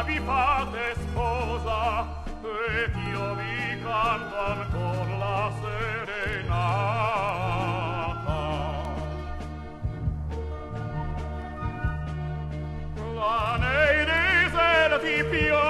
ora vi fate sposa ed io vi canto ancora la serenata. La nei deserti piove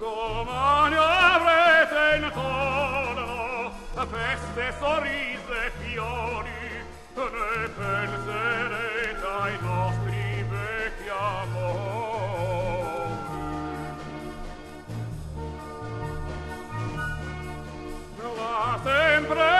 Domani avrete intorno feste, sorrisi e fiori, ne penserete ai nostri vecchi amori. La sempre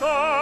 啊